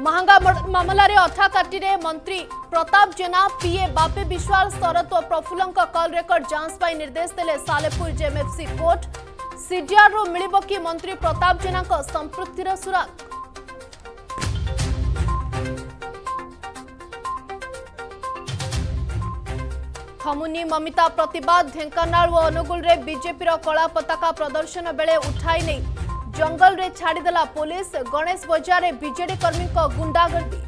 ମହାଙ୍ଗା murder ମାମଲାରେ ଅଠାକାଟିରେ ମନ୍ତ୍ରୀ ପ୍ରତାପ ଜେନା ପିଏ ବାପି ବିଶ୍ୱାଳ ଶରତ ଓ ପ୍ରଫୁଲ୍ଲଙ୍କ କଲ୍ ରେକର୍ଡ ଯାଞ୍ଚ ପାଇଁ ନିର୍ଦ୍ଦେଶ ଦେଲେ ସାଲେପୁର ଜେଏମ୍ଏଫ୍ସି କୋର୍ଟ। ସିଡିଆର୍ରୁ ମିଳିବ କି ମନ୍ତ୍ରୀ ପ୍ରତାପ ଜେନାଙ୍କ ସମ୍ପୃକ୍ତିର ସୁରାଗ ଥମୁନି ମମିତା ପ୍ରତିବାଦ ଢେଙ୍କାନାଳ ଓ ଅନୁଗୁଳରେ ବିଜେପିର କଳା ପତାକା ପ୍ରଦର୍ଶନ ବେଳେ ଉଠାଇ ନେଇ ଜଙ୍ଗଲରେ ଛାଡ଼ିଦେଲା ପୋଲିସ ଗଣେଶ ବଜାରରେ ବିଜେଡି କର୍ମୀଙ୍କ ଗୁଣ୍ଡାଗର୍ଦ୍ଦି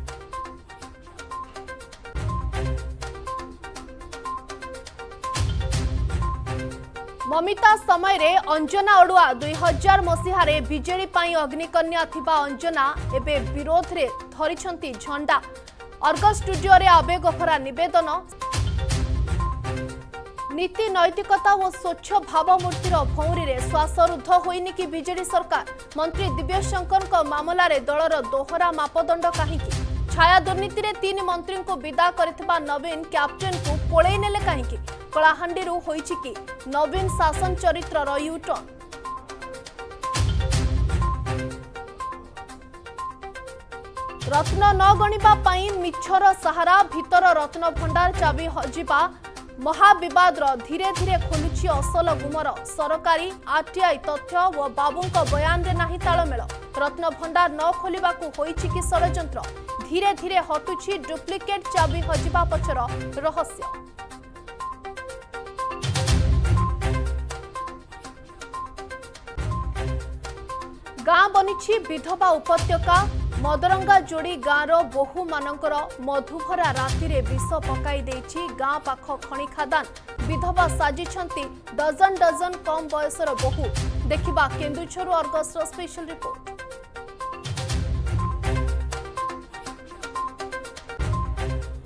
ମମିତା ସମୟରେ ଅଞ୍ଜନା ଅଡୁଆ ଦୁଇ ହଜାର ମସିହାରେ ବିଜେଡି ପାଇଁ ଅଗ୍ନିକନ୍ୟା ଥିବା ଅଞ୍ଜନା ଏବେ ବିରୋଧରେ ଧରିଛନ୍ତି ଝଣ୍ଡା। ଅର୍ଗସ୍ ଷ୍ଟୁଡିଓରେ ଆବେଗଭରା ନିବେଦନ ନୀତି ନୈତିକତା ଓ ସ୍ୱଚ୍ଛ ଭାବମୂର୍ତ୍ତିର ଭଉଁରୀରେ ଶ୍ୱାସରୁଦ୍ଧ ହୋଇନି କି ବିଜେଡି ସରକାର ମନ୍ତ୍ରୀ ଦିବ୍ୟଶଙ୍କରଙ୍କ ମାମଲାରେ ଦଳର ଦୋହରା ମାପଦଣ୍ଡ କାହିଁକି ଛାୟା ଦୁର୍ନୀତିରେ ତିନି ମନ୍ତ୍ରୀଙ୍କୁ ବିଦା କରିଥିବା ନବୀନ କ୍ୟାପ୍ଟେନ୍କୁ ପୋଳେଇ ନେଲେ କାହିଁକି କଳାହାଣ୍ଡିରୁ ହୋଇଛି କି ନବୀନ ଶାସନ ଚରିତ୍ରର ୟୁଟର୍ନ ରତ୍ନ ନ ଗଣିବା ପାଇଁ ମିଛର ସାହାରା ଭିତର ରତ୍ନ ଭଣ୍ଡାର ଚାବି ହଜିବା ମହାବିବାଦର ଧୀରେ ଧୀରେ ଖୋଲୁଛି ଅସଲ ଗୁମର। ସରକାରୀ ଆର୍ଟିଆଇ ତଥ୍ୟ ଓ ବାବୁଙ୍କ ବୟାନରେ ନାହିଁ ତାଳମେଳ। ରତ୍ନ ଭଣ୍ଡାର ନ ଖୋଲିବାକୁ ହୋଇଛି କି ଷଡ଼ଯନ୍ତ୍ର। ଧୀରେ ଧୀରେ ହଟୁଛି ଡୁପ୍ଲିକେଟ୍ ଚାବି ହଜିବା ପଛର ରହସ୍ୟ। ଗାଁ ବନିଛି ବିଧବା ଉପତ୍ୟକା। ମଦରଙ୍ଗା ଯୋଡ଼ି ଗାଁର ବୋହୂମାନଙ୍କର ମଧୁଭରା ରାତିରେ ବିଷ ପକାଇ ଦେଇଛି ଗାଁ ପାଖ ଖଣି ଖାଦାନ ବିଧବା ସାଜିଛନ୍ତି ଡଜନ ଡଜନ କମ୍ ବୟସର ବୋହୂ। ଦେଖିବା କେନ୍ଦୁଝରରୁ ଅର୍ଗସର ସ୍ପେଶାଲ ରିପୋର୍ଟ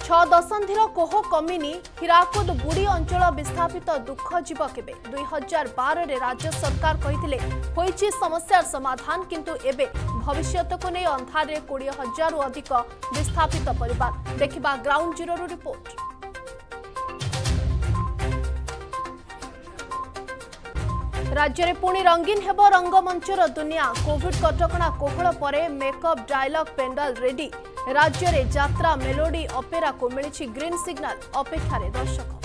ଛଅ ଦଶନ୍ଧିର କୋହ କମିନି ହୀରାକୁଦ ବୁଡ଼ି ଅଞ୍ଚଳ ବିସ୍ଥାପିତ ଦୁଃଖ ଯିବ କେବେ? ଦୁଇ ହଜାର ବାରରେ ରାଜ୍ୟ ସରକାର କହିଥିଲେ ହୋଇଛି ସମସ୍ୟାର ସମାଧାନ କିନ୍ତୁ ଏବେ ଭବିଷ୍ୟତକୁ ନେଇ ଅନ୍ଧାରରେ କୋଡ଼ିଏ ହଜାରରୁ ଅଧିକ ବିସ୍ଥାପିତ ପରିବାର। ଦେଖିବା ଗ୍ରାଉଣ୍ଡ ଜିରୋରୁ ରିପୋର୍ଟ। ରାଜ୍ୟରେ ପୁଣି ରଙ୍ଗୀନ ହେବ ରଙ୍ଗମଞ୍ଚର ଦୁନିଆ କୋଭିଡ କଟକଣା କୋହଳ ପରେ ମେକଅପ୍ ଡାୟଲଗ ପେଣ୍ଡାଲ ରେଡି ରାଜ୍ୟରେ ଯାତ୍ରା ମେଲୋଡି ଅପେରାକୁ ମିଳିଛି ଗ୍ରୀନ୍ ସିଗ୍ନାଲ ଅପେକ୍ଷାରେ ଦର୍ଶକ